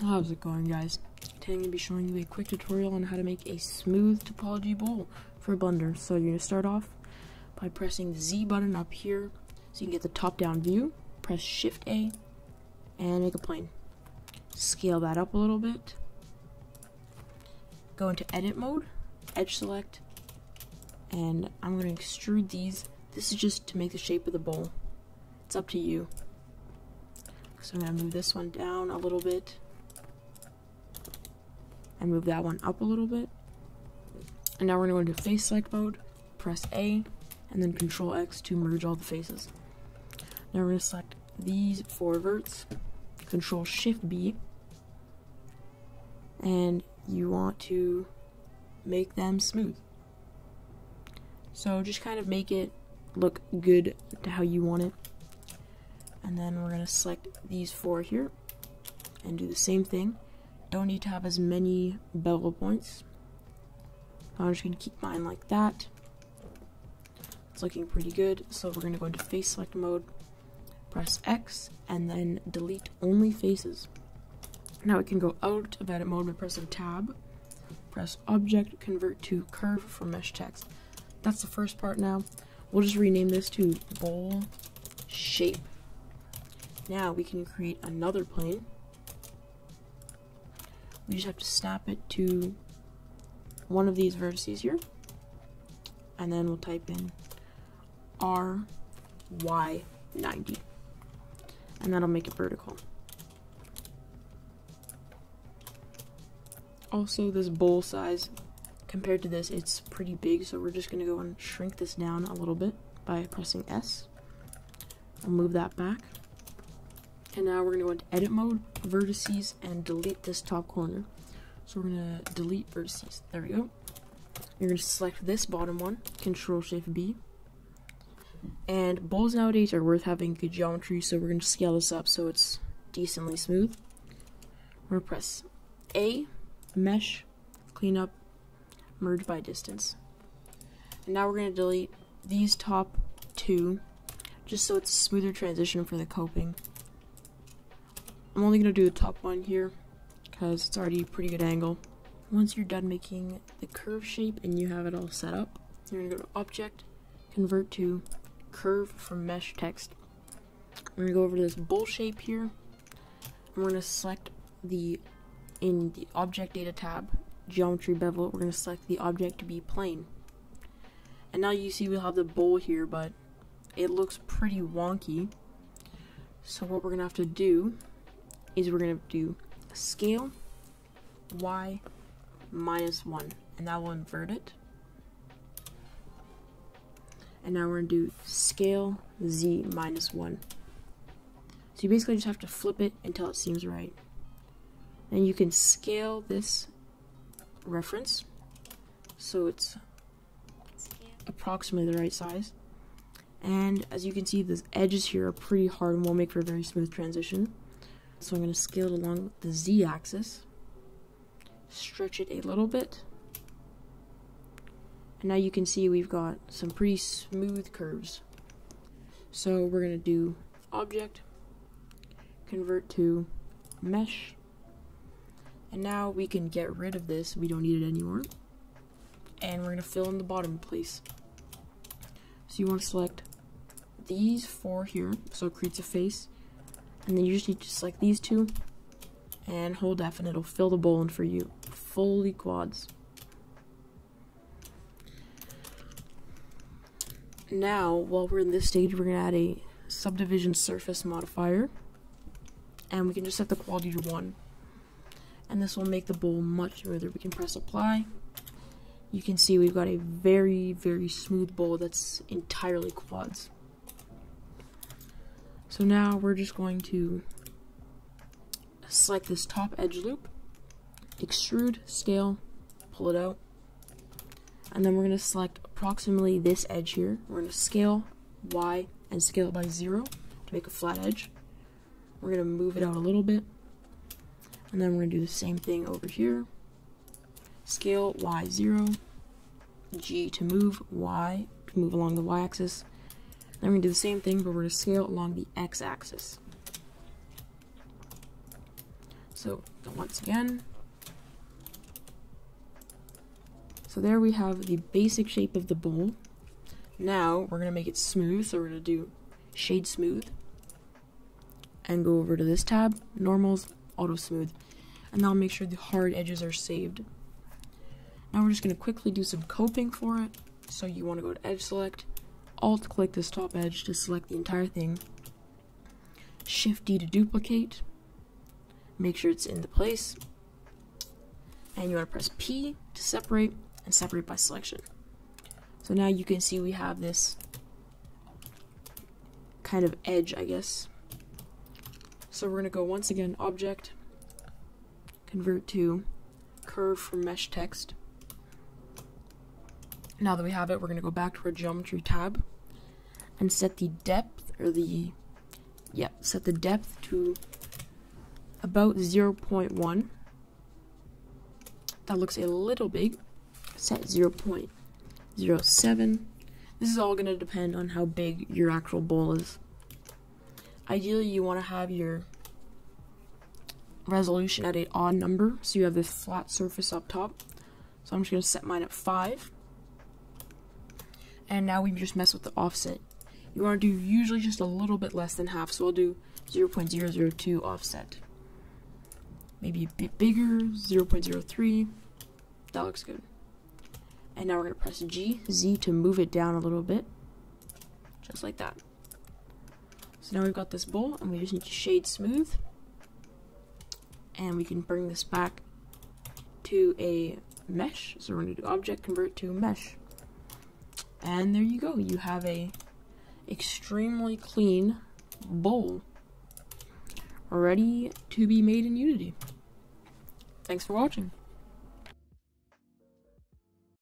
How's it going guys? Today I'm going to be showing you a quick tutorial on how to make a smooth topology bowl for Blender. So you're going to start off by pressing the Z button up here so you can get the top down view. Press Shift A and make a plane. Scale that up a little bit. Go into edit mode, edge select, and I'm going to extrude these. This is just to make the shape of the bowl. It's up to you. So I'm going to move this one down a little bit and move that one up a little bit. And now we're going to go into face select mode, press A, and then Control X to merge all the faces. Now we're going to select these four verts, Control Shift B, and you want to make them smooth. So just kind of make it look good to how you want it. And then we're going to select these four here and do the same thing. Don't need to have as many bevel points. I'm just to keep mine like that. It's looking pretty good. So we're to go into face select mode, press X, and then delete only faces. Now we can go out of edit mode by pressing tab, press object, convert to curve for mesh text. That's the first part now. We'll just rename this to bowl shape. Now we can create another plane we just have to snap it to one of these vertices here and then we'll type in RY90 and that'll make it vertical. Also this bowl size compared to this it's pretty big so we're just going to go and shrink this down a little bit by pressing S. I'll move that back and now we're going to go into edit mode, vertices, and delete this top corner. So we're going to delete vertices. There we go. You're going to select this bottom one, Control Shift B. And bowls nowadays are worth having good geometry, so we're going to scale this up so it's decently smooth. We're going to press A, Mesh, Clean Up, Merge by Distance. And now we're going to delete these top two, just so it's a smoother transition for the coping. I'm only going to do the top one here because it's already a pretty good angle. Once you're done making the curve shape and you have it all set up, you're going to go to Object, Convert to Curve from Mesh Text. We're going to go over to this bowl shape here, and we're going to select the, in the Object Data tab, Geometry Bevel, we're going to select the object to be plane. And now you see we'll have the bowl here, but it looks pretty wonky. So what we're going to have to do is we're going to do scale y minus 1, and that will invert it. And now we're going to do scale z minus 1. So you basically just have to flip it until it seems right. And you can scale this reference so it's approximately the right size. And as you can see, the edges here are pretty hard and won't make for a very smooth transition. So I'm going to scale it along the z-axis, stretch it a little bit, and now you can see we've got some pretty smooth curves. So we're going to do object, convert to mesh, and now we can get rid of this, we don't need it anymore, and we're going to fill in the bottom place. So you want to select these four here, so it creates a face, and then usually just like these two and hold F and it'll fill the bowl in for you. Fully quads. Now, while we're in this stage, we're to add a subdivision surface modifier. And we can just set the quality to 1. And this will make the bowl much smoother. We can press apply. You can see we've got a very, very smooth bowl that's entirely quads. So now we're just going to select this top edge loop, extrude, scale, pull it out, and then we're going to select approximately this edge here. We're going to scale Y and scale it by 0 to make a flat edge. We're going to move it out a little bit, and then we're going to do the same thing over here. Scale Y0, G to move, Y to move along the Y-axis, then we're going to do the same thing, but we're going to scale along the x-axis. So once again, so there we have the basic shape of the bowl. Now we're gonna make it smooth, so we're gonna do shade smooth and go over to this tab, normals, auto smooth, and now make sure the hard edges are saved. Now we're just gonna quickly do some coping for it. So you wanna go to edge select, alt click this top edge to select the entire thing, shift D to duplicate, make sure it's in the place, and you wanna press P to separate, and separate by selection. So now you can see we have this kind of edge, I guess. So we're gonna go once again, object, convert to curve from mesh text. Now that we have it, we're gonna go back to our geometry tab and set the depth or the yeah, set the depth to about 0.1. That looks a little big. Set 0.07. This is all going to depend on how big your actual bowl is. Ideally, you want to have your resolution at an odd number, so you have this flat surface up top. So I'm just going to set mine at 5. And now we just mess with the offset. You want to do usually just a little bit less than half, so I'll do 0.002 offset. Maybe a bit bigger, 0.03. That looks good. And now we're going to press G, Z to move it down a little bit. Just like that. So now we've got this bowl, and we just need to shade smooth. And we can bring this back to a mesh. So we're going to do object, convert to mesh. And there you go. You have a extremely clean bowl ready to be made in Unity. Thanks for watching.